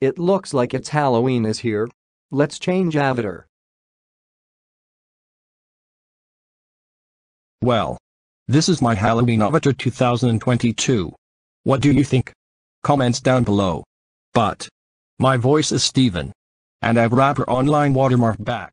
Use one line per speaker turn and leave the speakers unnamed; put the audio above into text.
It looks like it's Halloween is here. Let's change avatar.
Well. This is my Halloween Avatar 2022. What do you think? Comments down below. But. My voice is Steven. And I've Wrapper Online watermark back.